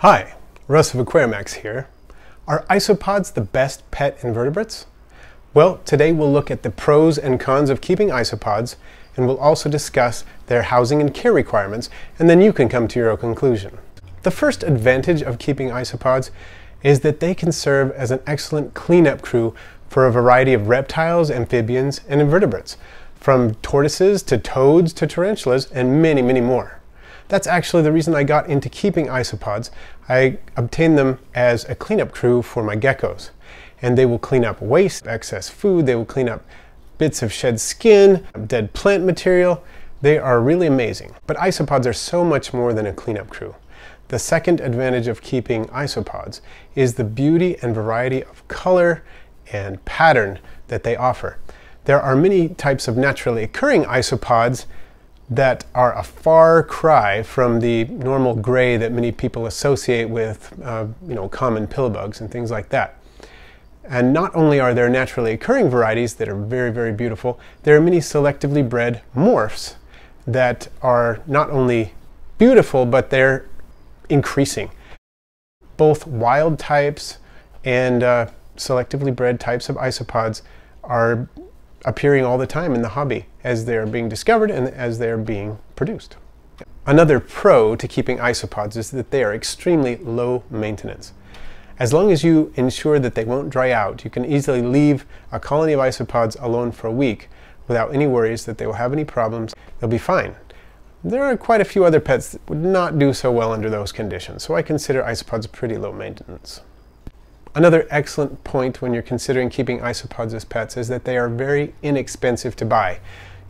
Hi, Russ of Aquarimax here. Are isopods the best pet invertebrates? Well, today we'll look at the pros and cons of keeping isopods, and we'll also discuss their housing and care requirements, and then you can come to your own conclusion. The first advantage of keeping isopods is that they can serve as an excellent cleanup crew for a variety of reptiles, amphibians, and invertebrates, from tortoises to toads to tarantulas, and many, many more. That's actually the reason I got into keeping isopods. I obtained them as a cleanup crew for my geckos. And they will clean up waste, excess food, they will clean up bits of shed skin, dead plant material. They are really amazing. But isopods are so much more than a cleanup crew. The second advantage of keeping isopods is the beauty and variety of color and pattern that they offer. There are many types of naturally occurring isopods that are a far cry from the normal gray that many people associate with, uh, you know, common bugs and things like that. And not only are there naturally occurring varieties that are very, very beautiful, there are many selectively bred morphs that are not only beautiful, but they're increasing. Both wild types and uh, selectively bred types of isopods are appearing all the time in the hobby as they're being discovered and as they're being produced. Another pro to keeping isopods is that they are extremely low maintenance. As long as you ensure that they won't dry out, you can easily leave a colony of isopods alone for a week without any worries that they will have any problems. They'll be fine. There are quite a few other pets that would not do so well under those conditions, so I consider isopods pretty low maintenance. Another excellent point when you're considering keeping isopods as pets is that they are very inexpensive to buy.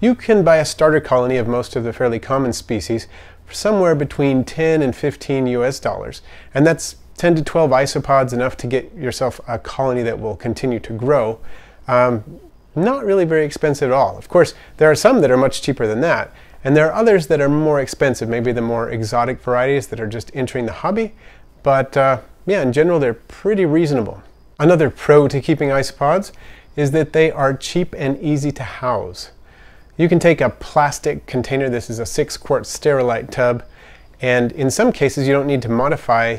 You can buy a starter colony of most of the fairly common species for somewhere between 10 and 15 US dollars, and that's 10 to 12 isopods enough to get yourself a colony that will continue to grow. Um, not really very expensive at all. Of course, there are some that are much cheaper than that, and there are others that are more expensive, maybe the more exotic varieties that are just entering the hobby, but uh, yeah, in general, they're pretty reasonable. Another pro to keeping isopods is that they are cheap and easy to house. You can take a plastic container, this is a six quart sterilite tub, and in some cases you don't need to modify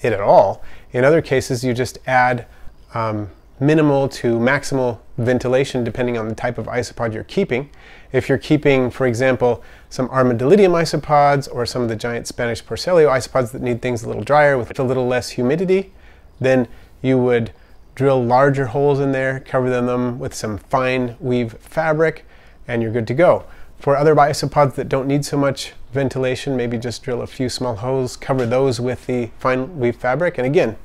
it at all. In other cases you just add um, minimal to maximal ventilation depending on the type of isopod you're keeping. If you're keeping, for example, some Armadillidium isopods or some of the giant Spanish Porcellio isopods that need things a little drier with a little less humidity, then you would drill larger holes in there, cover them with some fine weave fabric, and you're good to go. For other isopods that don't need so much ventilation, maybe just drill a few small holes, cover those with the fine weave fabric, and again,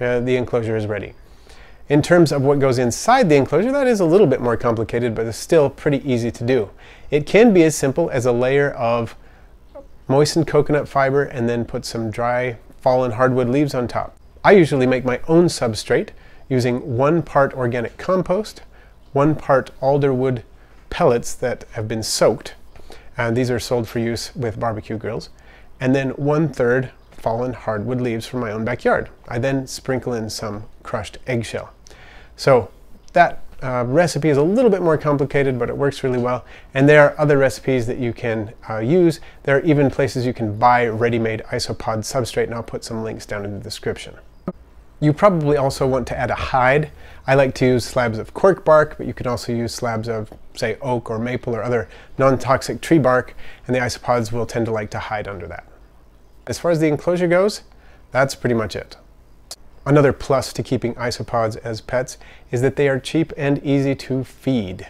uh, the enclosure is ready. In terms of what goes inside the enclosure, that is a little bit more complicated, but it's still pretty easy to do. It can be as simple as a layer of moistened coconut fiber and then put some dry fallen hardwood leaves on top. I usually make my own substrate using one part organic compost, one part alderwood pellets that have been soaked, and these are sold for use with barbecue grills, and then one third fallen hardwood leaves from my own backyard. I then sprinkle in some crushed eggshell. So that uh, recipe is a little bit more complicated, but it works really well. And there are other recipes that you can uh, use. There are even places you can buy ready-made isopod substrate, and I'll put some links down in the description. You probably also want to add a hide. I like to use slabs of cork bark, but you can also use slabs of, say, oak or maple or other non-toxic tree bark, and the isopods will tend to like to hide under that. As far as the enclosure goes, that's pretty much it. Another plus to keeping isopods as pets is that they are cheap and easy to feed.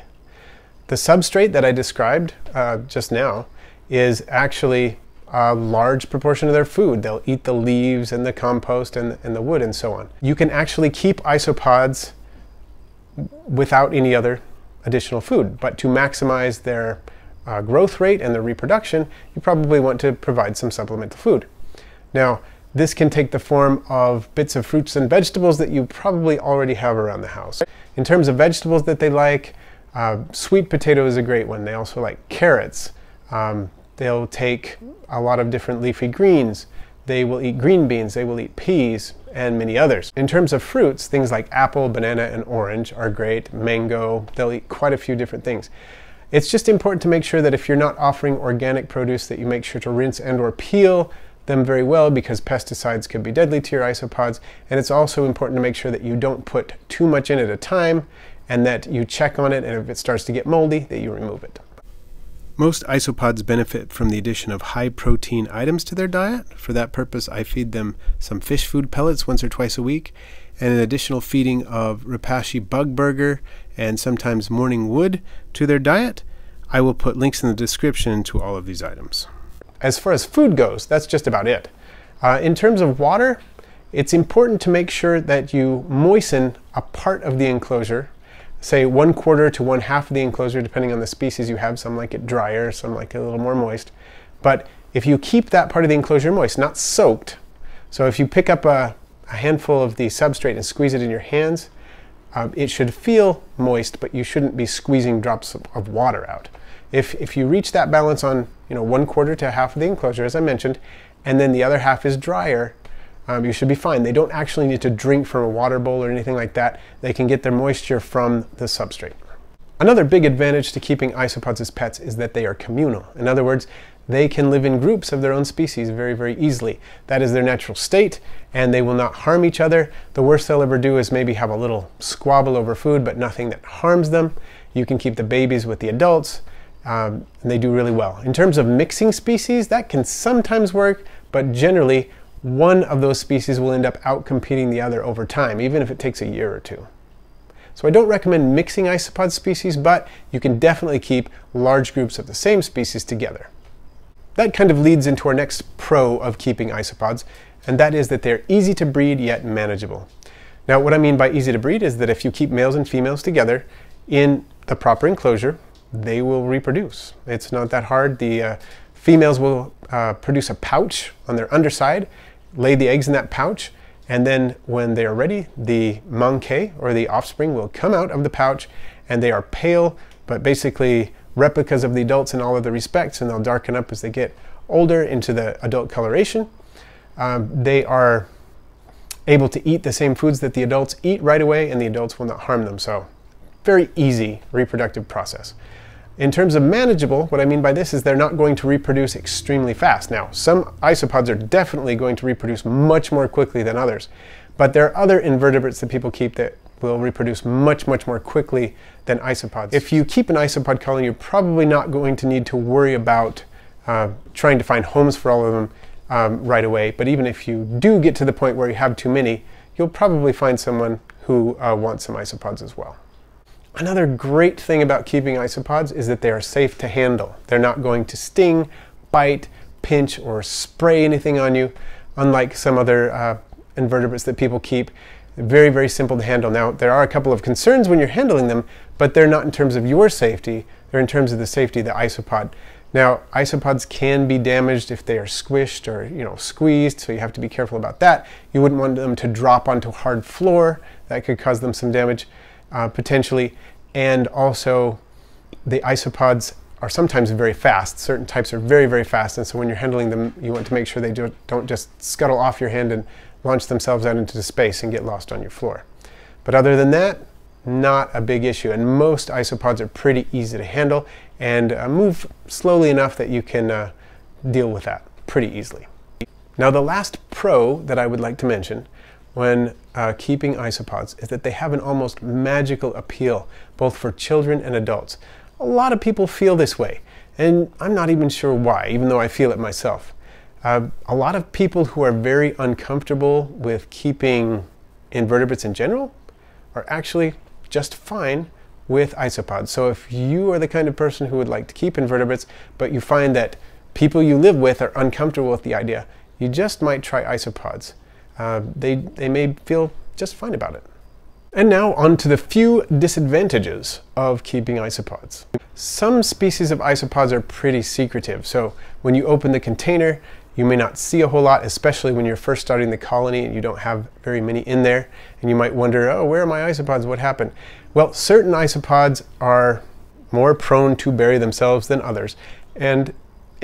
The substrate that I described uh, just now is actually a large proportion of their food. They'll eat the leaves and the compost and, and the wood and so on. You can actually keep isopods without any other additional food, but to maximize their uh, growth rate and their reproduction, you probably want to provide some supplemental food. Now, this can take the form of bits of fruits and vegetables that you probably already have around the house. In terms of vegetables that they like, uh, sweet potato is a great one. They also like carrots. Um, they'll take a lot of different leafy greens. They will eat green beans, they will eat peas, and many others. In terms of fruits, things like apple, banana, and orange are great. Mango, they'll eat quite a few different things. It's just important to make sure that if you're not offering organic produce that you make sure to rinse and or peel them very well because pesticides could be deadly to your isopods. And it's also important to make sure that you don't put too much in at a time and that you check on it. And if it starts to get moldy, that you remove it. Most isopods benefit from the addition of high protein items to their diet. For that purpose, I feed them some fish food pellets once or twice a week and an additional feeding of Repashy bug burger and sometimes morning wood to their diet. I will put links in the description to all of these items. As far as food goes, that's just about it. Uh, in terms of water, it's important to make sure that you moisten a part of the enclosure say one quarter to one half of the enclosure, depending on the species you have. Some like it drier, some like it a little more moist. But if you keep that part of the enclosure moist, not soaked, so if you pick up a, a handful of the substrate and squeeze it in your hands, uh, it should feel moist, but you shouldn't be squeezing drops of, of water out. If, if you reach that balance on you know, one quarter to half of the enclosure, as I mentioned, and then the other half is drier, um, you should be fine. They don't actually need to drink from a water bowl or anything like that. They can get their moisture from the substrate. Another big advantage to keeping isopods as pets is that they are communal. In other words, they can live in groups of their own species very, very easily. That is their natural state, and they will not harm each other. The worst they'll ever do is maybe have a little squabble over food, but nothing that harms them. You can keep the babies with the adults, um, and they do really well. In terms of mixing species, that can sometimes work, but generally, one of those species will end up outcompeting the other over time, even if it takes a year or two. So I don't recommend mixing isopod species, but you can definitely keep large groups of the same species together. That kind of leads into our next pro of keeping isopods, and that is that they're easy to breed yet manageable. Now what I mean by easy to breed is that if you keep males and females together in the proper enclosure, they will reproduce. It's not that hard. The uh, females will uh, produce a pouch on their underside lay the eggs in that pouch, and then when they are ready, the mancae, or the offspring, will come out of the pouch, and they are pale, but basically replicas of the adults in all of the respects, and they'll darken up as they get older into the adult coloration. Um, they are able to eat the same foods that the adults eat right away, and the adults will not harm them. So very easy reproductive process. In terms of manageable, what I mean by this is they're not going to reproduce extremely fast. Now, some isopods are definitely going to reproduce much more quickly than others, but there are other invertebrates that people keep that will reproduce much, much more quickly than isopods. If you keep an isopod colony, you're probably not going to need to worry about uh, trying to find homes for all of them um, right away, but even if you do get to the point where you have too many, you'll probably find someone who uh, wants some isopods as well. Another great thing about keeping isopods is that they are safe to handle. They're not going to sting, bite, pinch, or spray anything on you, unlike some other uh, invertebrates that people keep. Very, very simple to handle. Now, there are a couple of concerns when you're handling them, but they're not in terms of your safety, they're in terms of the safety of the isopod. Now, isopods can be damaged if they are squished or you know squeezed, so you have to be careful about that. You wouldn't want them to drop onto a hard floor. That could cause them some damage uh, potentially, and also the isopods are sometimes very fast. Certain types are very, very fast, and so when you're handling them, you want to make sure they do, don't just scuttle off your hand and launch themselves out into space and get lost on your floor. But other than that, not a big issue, and most isopods are pretty easy to handle and uh, move slowly enough that you can uh, deal with that pretty easily. Now the last pro that I would like to mention when uh, keeping isopods is that they have an almost magical appeal, both for children and adults. A lot of people feel this way, and I'm not even sure why, even though I feel it myself. Uh, a lot of people who are very uncomfortable with keeping invertebrates in general are actually just fine with isopods. So if you are the kind of person who would like to keep invertebrates, but you find that people you live with are uncomfortable with the idea, you just might try isopods uh, they, they may feel just fine about it. And now on to the few disadvantages of keeping isopods. Some species of isopods are pretty secretive, so when you open the container, you may not see a whole lot, especially when you're first starting the colony and you don't have very many in there, and you might wonder, oh, where are my isopods? What happened? Well, certain isopods are more prone to bury themselves than others, and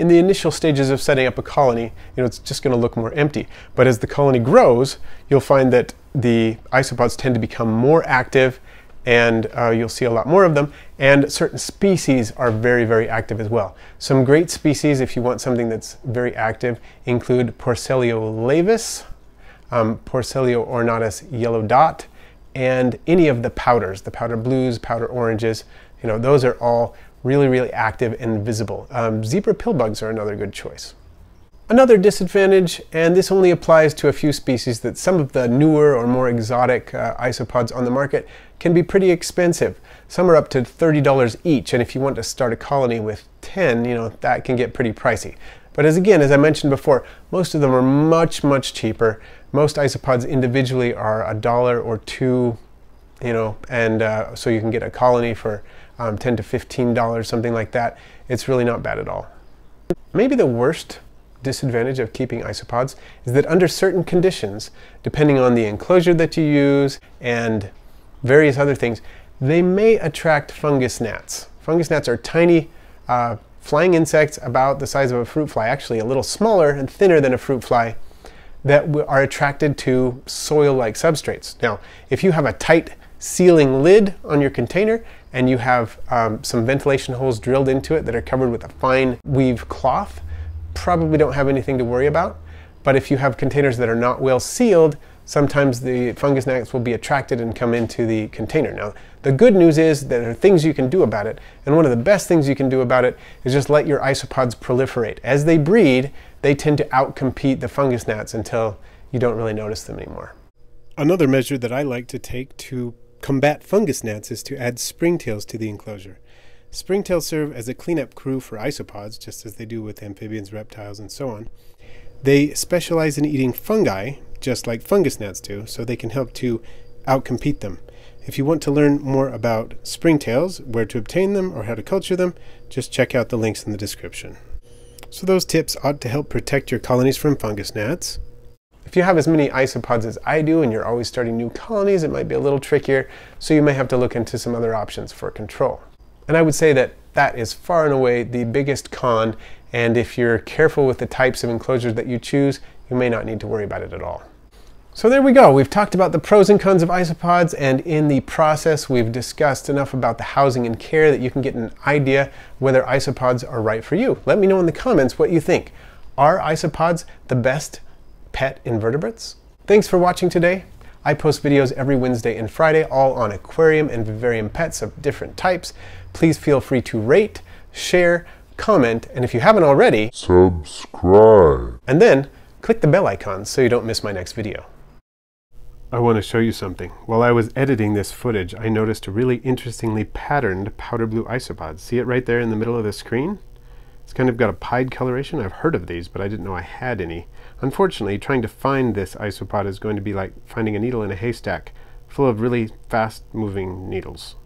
in the initial stages of setting up a colony, you know, it's just going to look more empty. But as the colony grows, you'll find that the isopods tend to become more active and uh, you'll see a lot more of them. And certain species are very, very active as well. Some great species, if you want something that's very active, include Porcellio um, Porcellio ornatus yellow dot, and any of the powders, the powder blues, powder oranges, you know, those are all really, really active and visible. Um, zebra pillbugs are another good choice. Another disadvantage, and this only applies to a few species, that some of the newer or more exotic uh, isopods on the market can be pretty expensive. Some are up to $30 each, and if you want to start a colony with 10, you know, that can get pretty pricey. But as again, as I mentioned before, most of them are much, much cheaper. Most isopods individually are a dollar or two, you know, and uh, so you can get a colony for um, 10 to $15, something like that. It's really not bad at all. Maybe the worst disadvantage of keeping isopods is that under certain conditions, depending on the enclosure that you use and various other things, they may attract fungus gnats. Fungus gnats are tiny uh, flying insects about the size of a fruit fly, actually a little smaller and thinner than a fruit fly, that are attracted to soil-like substrates. Now, if you have a tight sealing lid on your container and you have um, some ventilation holes drilled into it that are covered with a fine weave cloth, probably don't have anything to worry about. But if you have containers that are not well sealed, sometimes the fungus gnats will be attracted and come into the container. Now, the good news is that there are things you can do about it, and one of the best things you can do about it is just let your isopods proliferate. As they breed, they tend to outcompete the fungus gnats until you don't really notice them anymore. Another measure that I like to take to combat fungus gnats is to add springtails to the enclosure. Springtails serve as a cleanup crew for isopods, just as they do with amphibians, reptiles, and so on. They specialize in eating fungi, just like fungus gnats do, so they can help to outcompete them. If you want to learn more about springtails, where to obtain them, or how to culture them, just check out the links in the description. So those tips ought to help protect your colonies from fungus gnats. If you have as many isopods as I do and you're always starting new colonies, it might be a little trickier, so you may have to look into some other options for control. And I would say that that is far and away the biggest con. And if you're careful with the types of enclosures that you choose, you may not need to worry about it at all. So there we go. We've talked about the pros and cons of isopods, and in the process, we've discussed enough about the housing and care that you can get an idea whether isopods are right for you. Let me know in the comments what you think. Are isopods the best pet invertebrates? Thanks for watching today. I post videos every Wednesday and Friday, all on aquarium and vivarium pets of different types please feel free to rate, share, comment, and if you haven't already, subscribe. And then click the bell icon so you don't miss my next video. I want to show you something. While I was editing this footage, I noticed a really interestingly patterned powder blue isopod. See it right there in the middle of the screen? It's kind of got a pied coloration. I've heard of these, but I didn't know I had any. Unfortunately, trying to find this isopod is going to be like finding a needle in a haystack full of really fast moving needles.